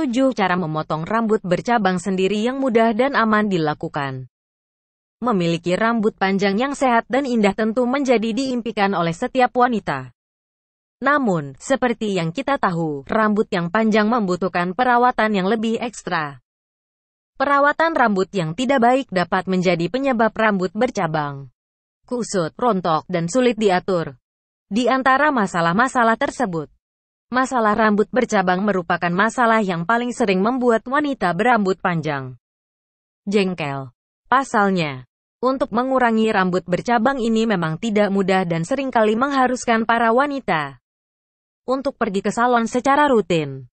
7. Cara memotong rambut bercabang sendiri yang mudah dan aman dilakukan. Memiliki rambut panjang yang sehat dan indah tentu menjadi diimpikan oleh setiap wanita. Namun, seperti yang kita tahu, rambut yang panjang membutuhkan perawatan yang lebih ekstra. Perawatan rambut yang tidak baik dapat menjadi penyebab rambut bercabang, kusut, rontok, dan sulit diatur. Di antara masalah-masalah tersebut, Masalah rambut bercabang merupakan masalah yang paling sering membuat wanita berambut panjang. Jengkel. Pasalnya, untuk mengurangi rambut bercabang ini memang tidak mudah dan sering kali mengharuskan para wanita untuk pergi ke salon secara rutin.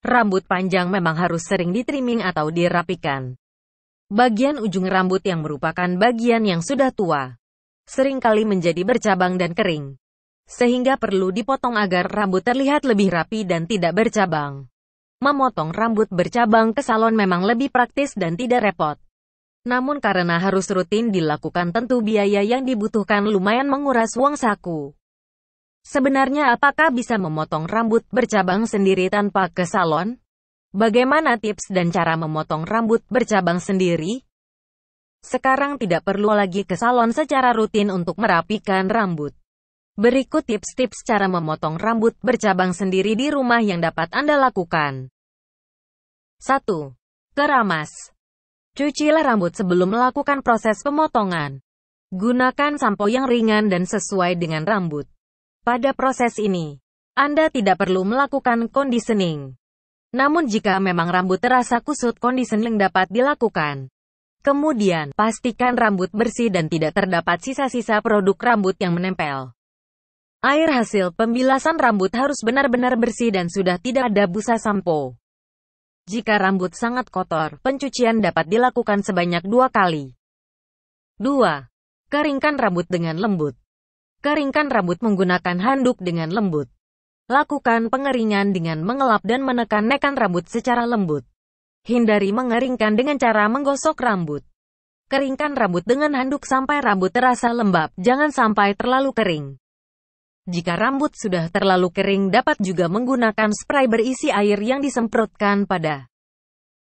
Rambut panjang memang harus sering ditrimming atau dirapikan. Bagian ujung rambut yang merupakan bagian yang sudah tua, sering kali menjadi bercabang dan kering sehingga perlu dipotong agar rambut terlihat lebih rapi dan tidak bercabang. Memotong rambut bercabang ke salon memang lebih praktis dan tidak repot. Namun karena harus rutin dilakukan tentu biaya yang dibutuhkan lumayan menguras uang saku. Sebenarnya apakah bisa memotong rambut bercabang sendiri tanpa ke salon? Bagaimana tips dan cara memotong rambut bercabang sendiri? Sekarang tidak perlu lagi ke salon secara rutin untuk merapikan rambut. Berikut tips-tips cara memotong rambut bercabang sendiri di rumah yang dapat Anda lakukan. 1. Keramas. Cucilah rambut sebelum melakukan proses pemotongan. Gunakan sampo yang ringan dan sesuai dengan rambut. Pada proses ini, Anda tidak perlu melakukan conditioning. Namun jika memang rambut terasa kusut, conditioning dapat dilakukan. Kemudian, pastikan rambut bersih dan tidak terdapat sisa-sisa produk rambut yang menempel. Air hasil pembilasan rambut harus benar-benar bersih dan sudah tidak ada busa sampo. Jika rambut sangat kotor, pencucian dapat dilakukan sebanyak dua kali. 2. Keringkan rambut dengan lembut. Keringkan rambut menggunakan handuk dengan lembut. Lakukan pengeringan dengan mengelap dan menekan nekan rambut secara lembut. Hindari mengeringkan dengan cara menggosok rambut. Keringkan rambut dengan handuk sampai rambut terasa lembab, jangan sampai terlalu kering. Jika rambut sudah terlalu kering dapat juga menggunakan spray berisi air yang disemprotkan pada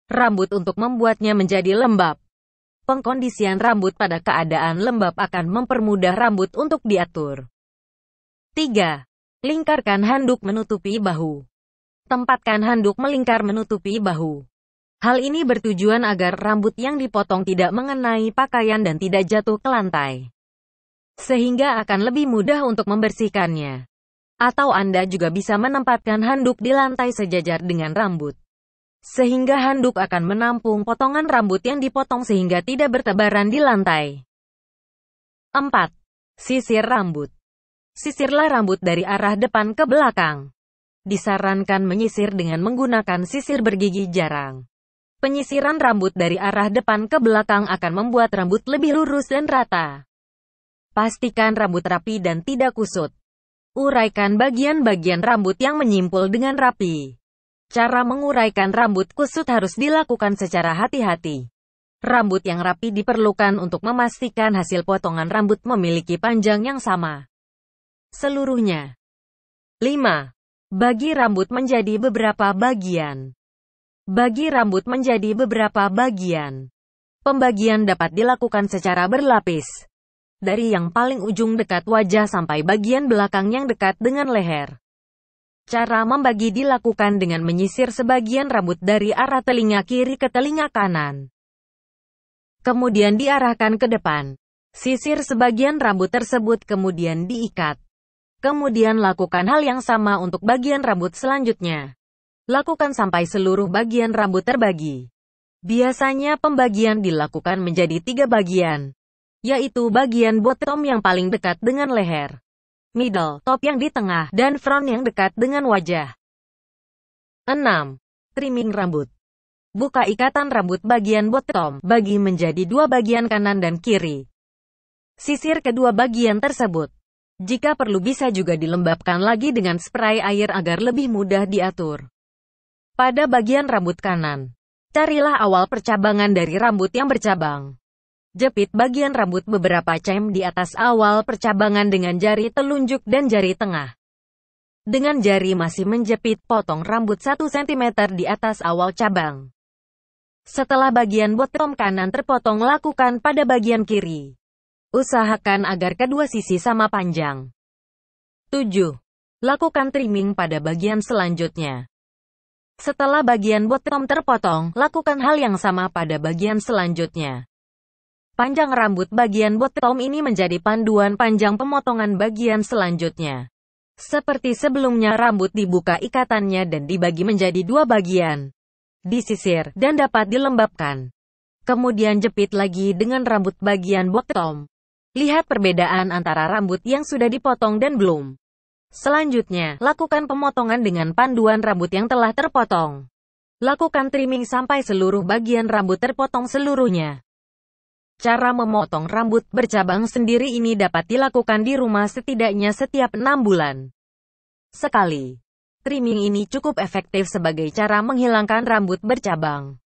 rambut untuk membuatnya menjadi lembab. Pengkondisian rambut pada keadaan lembab akan mempermudah rambut untuk diatur. 3. Lingkarkan handuk menutupi bahu. Tempatkan handuk melingkar menutupi bahu. Hal ini bertujuan agar rambut yang dipotong tidak mengenai pakaian dan tidak jatuh ke lantai sehingga akan lebih mudah untuk membersihkannya. Atau Anda juga bisa menempatkan handuk di lantai sejajar dengan rambut. Sehingga handuk akan menampung potongan rambut yang dipotong sehingga tidak bertebaran di lantai. 4. Sisir rambut. Sisirlah rambut dari arah depan ke belakang. Disarankan menyisir dengan menggunakan sisir bergigi jarang. Penyisiran rambut dari arah depan ke belakang akan membuat rambut lebih lurus dan rata. Pastikan rambut rapi dan tidak kusut. Uraikan bagian-bagian rambut yang menyimpul dengan rapi. Cara menguraikan rambut kusut harus dilakukan secara hati-hati. Rambut yang rapi diperlukan untuk memastikan hasil potongan rambut memiliki panjang yang sama. Seluruhnya. 5. Bagi rambut menjadi beberapa bagian. Bagi rambut menjadi beberapa bagian. Pembagian dapat dilakukan secara berlapis dari yang paling ujung dekat wajah sampai bagian belakang yang dekat dengan leher. Cara membagi dilakukan dengan menyisir sebagian rambut dari arah telinga kiri ke telinga kanan. Kemudian diarahkan ke depan. Sisir sebagian rambut tersebut kemudian diikat. Kemudian lakukan hal yang sama untuk bagian rambut selanjutnya. Lakukan sampai seluruh bagian rambut terbagi. Biasanya pembagian dilakukan menjadi tiga bagian yaitu bagian bottom yang paling dekat dengan leher, middle, top yang di tengah, dan front yang dekat dengan wajah. 6. Trimming rambut. Buka ikatan rambut bagian bottom, bagi menjadi dua bagian kanan dan kiri. Sisir kedua bagian tersebut. Jika perlu bisa juga dilembabkan lagi dengan spray air agar lebih mudah diatur. Pada bagian rambut kanan, carilah awal percabangan dari rambut yang bercabang. Jepit bagian rambut beberapa cm di atas awal percabangan dengan jari telunjuk dan jari tengah. Dengan jari masih menjepit, potong rambut 1 cm di atas awal cabang. Setelah bagian bottom kanan terpotong lakukan pada bagian kiri. Usahakan agar kedua sisi sama panjang. 7. Lakukan trimming pada bagian selanjutnya. Setelah bagian bottom terpotong, lakukan hal yang sama pada bagian selanjutnya. Panjang rambut bagian bottom ini menjadi panduan panjang pemotongan bagian selanjutnya. Seperti sebelumnya rambut dibuka ikatannya dan dibagi menjadi dua bagian disisir, dan dapat dilembabkan. Kemudian jepit lagi dengan rambut bagian bottom. Lihat perbedaan antara rambut yang sudah dipotong dan belum. Selanjutnya, lakukan pemotongan dengan panduan rambut yang telah terpotong. Lakukan trimming sampai seluruh bagian rambut terpotong seluruhnya. Cara memotong rambut bercabang sendiri ini dapat dilakukan di rumah setidaknya setiap enam bulan. Sekali. Trimming ini cukup efektif sebagai cara menghilangkan rambut bercabang.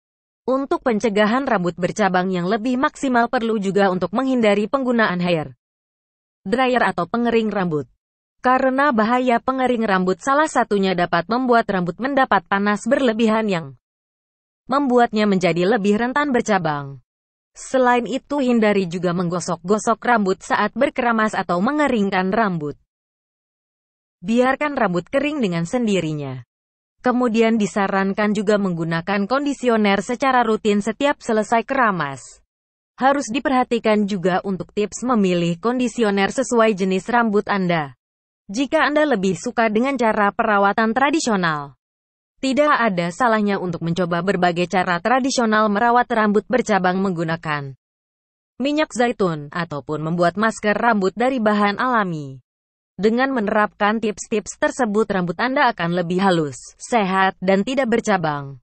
Untuk pencegahan rambut bercabang yang lebih maksimal perlu juga untuk menghindari penggunaan hair dryer atau pengering rambut. Karena bahaya pengering rambut salah satunya dapat membuat rambut mendapat panas berlebihan yang membuatnya menjadi lebih rentan bercabang. Selain itu hindari juga menggosok-gosok rambut saat berkeramas atau mengeringkan rambut. Biarkan rambut kering dengan sendirinya. Kemudian disarankan juga menggunakan kondisioner secara rutin setiap selesai keramas. Harus diperhatikan juga untuk tips memilih kondisioner sesuai jenis rambut Anda. Jika Anda lebih suka dengan cara perawatan tradisional, tidak ada salahnya untuk mencoba berbagai cara tradisional merawat rambut bercabang menggunakan minyak zaitun, ataupun membuat masker rambut dari bahan alami. Dengan menerapkan tips-tips tersebut rambut Anda akan lebih halus, sehat, dan tidak bercabang.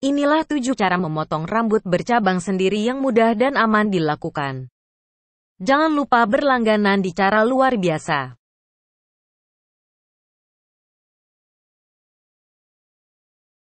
Inilah tujuh cara memotong rambut bercabang sendiri yang mudah dan aman dilakukan. Jangan lupa berlangganan di cara luar biasa.